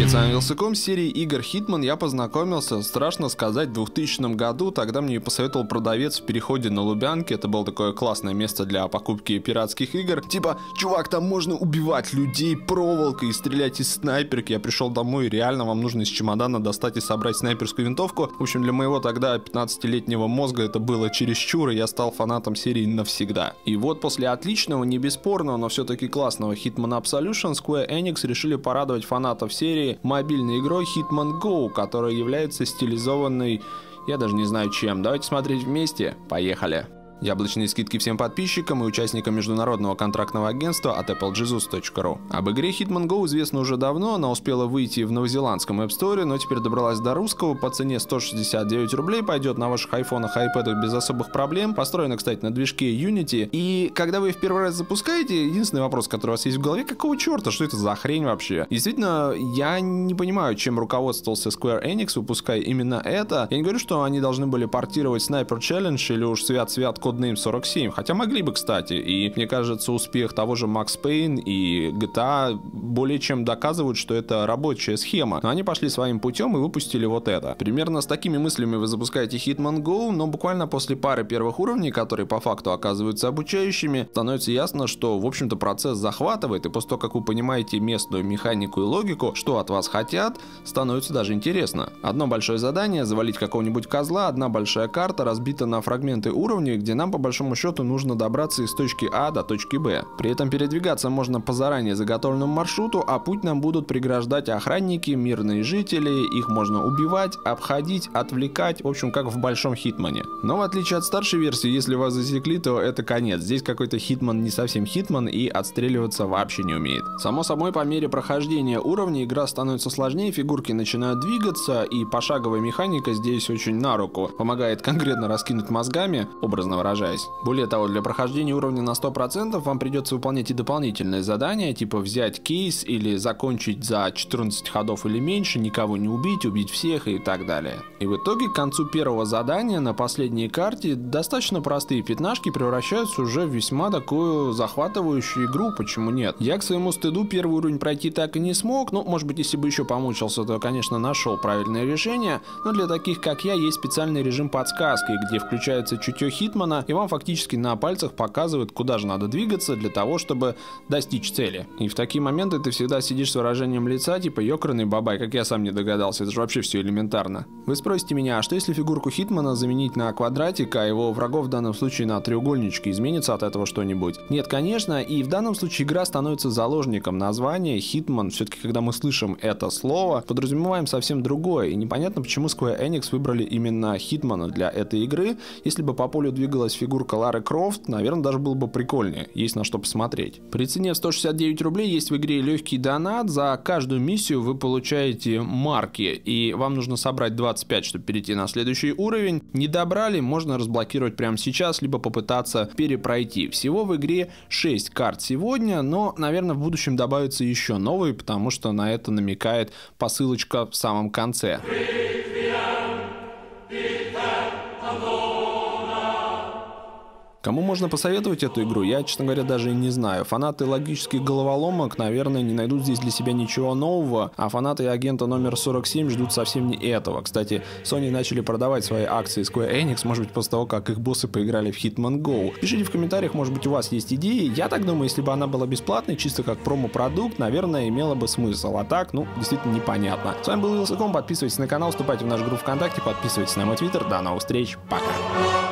Привет, с вами Вилсаком. С игр Hitman я познакомился, страшно сказать, в 2000 году. Тогда мне посоветовал продавец в переходе на Лубянке. Это было такое классное место для покупки пиратских игр. Типа, чувак, там можно убивать людей проволокой и стрелять из снайперки. Я пришел домой, реально вам нужно из чемодана достать и собрать снайперскую винтовку. В общем, для моего тогда 15-летнего мозга это было чересчур, и я стал фанатом серии навсегда. И вот после отличного, не бесспорного, но все-таки классного Hitman Absolution, Square Enix решили порадовать фанатов серии мобильной игрой Hitman Go, которая является стилизованной, я даже не знаю чем. Давайте смотреть вместе. Поехали. Яблочные скидки всем подписчикам и участникам международного контрактного агентства от applejesus.ru. Об игре Hitman Go известно уже давно, она успела выйти в новозеландском App Store, но теперь добралась до русского по цене 169 рублей, пойдет на ваших айфонах и iPad без особых проблем, построена, кстати, на движке Unity. И когда вы в первый раз запускаете, единственный вопрос, который у вас есть в голове, какого черта, что это за хрень вообще? Действительно, я не понимаю, чем руководствовался Square Enix, выпуская именно это. Я не говорю, что они должны были портировать Sniper Challenge или уж свят-свят Codename 47, хотя могли бы, кстати, и мне кажется, успех того же Max Payne и GTA более чем доказывают, что это рабочая схема. Но они пошли своим путем и выпустили вот это. Примерно с такими мыслями вы запускаете Hitman Go, но буквально после пары первых уровней, которые по факту оказываются обучающими, становится ясно, что, в общем-то, процесс захватывает, и после того, как вы понимаете местную механику и логику, что от вас хотят, становится даже интересно. Одно большое задание — завалить какого-нибудь козла, одна большая карта разбита на фрагменты уровней, где нам по большому счету нужно добраться из точки А до точки Б. При этом передвигаться можно по заранее заготовленному маршруту, а путь нам будут преграждать охранники, мирные жители, их можно убивать, обходить, отвлекать, в общем, как в большом хитмане. Но в отличие от старшей версии, если вас засекли, то это конец. Здесь какой-то хитман не совсем хитман и отстреливаться вообще не умеет. Само собой, по мере прохождения уровня игра становится сложнее, фигурки начинают двигаться, и пошаговая механика здесь очень на руку. Помогает конкретно раскинуть мозгами, образно выражаясь выражаясь. Более того, для прохождения уровня на 100% вам придется выполнять и дополнительные задания, типа взять кейс или закончить за 14 ходов или меньше, никого не убить, убить всех и так далее. И в итоге к концу первого задания на последней карте достаточно простые пятнашки превращаются уже в весьма такую захватывающую игру, почему нет. Я к своему стыду первый уровень пройти так и не смог, ну, может быть, если бы еще помучился, то, конечно, нашел правильное решение, но для таких, как я, есть специальный режим подсказки, где включается чутье Хитмана, и вам фактически на пальцах показывают, куда же надо двигаться для того, чтобы достичь цели. И в такие моменты ты всегда сидишь с выражением лица, типа ёкарный бабай, как я сам не догадался, это же вообще все элементарно. Вы спросите меня, а что если фигурку Хитмана заменить на квадратик, а его врагов в данном случае на треугольнички, изменится от этого что-нибудь? Нет, конечно, и в данном случае игра становится заложником названия Хитман. Все-таки, когда мы слышим это слово, подразумеваем совсем другое, и непонятно, почему Square Enix выбрали именно Хитмана для этой игры. Если бы по полю двигалась фигурка Лары Крофт, наверное, даже было бы прикольнее. Есть на что посмотреть. При цене в 169 рублей есть в игре легкий донат. За каждую миссию вы получаете марки, и вам нужно собрать 25, чтобы перейти на следующий уровень. Не добрали, можно разблокировать прямо сейчас, либо попытаться перепройти. Всего в игре 6 карт сегодня, но, наверное, в будущем добавятся еще новые, потому что на это намекает посылочка в самом конце. Кому можно посоветовать эту игру, я, честно говоря, даже и не знаю. Фанаты логических головоломок, наверное, не найдут здесь для себя ничего нового, а фанаты агента номер 47 ждут совсем не этого. Кстати, Sony начали продавать свои акции Square Enix, может быть, после того, как их боссы поиграли в Hitman Go. Пишите в комментариях, может быть, у вас есть идеи. Я так думаю, если бы она была бесплатной, чисто как промо-продукт, наверное, имела бы смысл. А так, ну, действительно непонятно. С вами был Вилсаком, подписывайтесь на канал, вступайте в наш группу ВКонтакте, подписывайтесь на мой твиттер. До новых встреч, пока.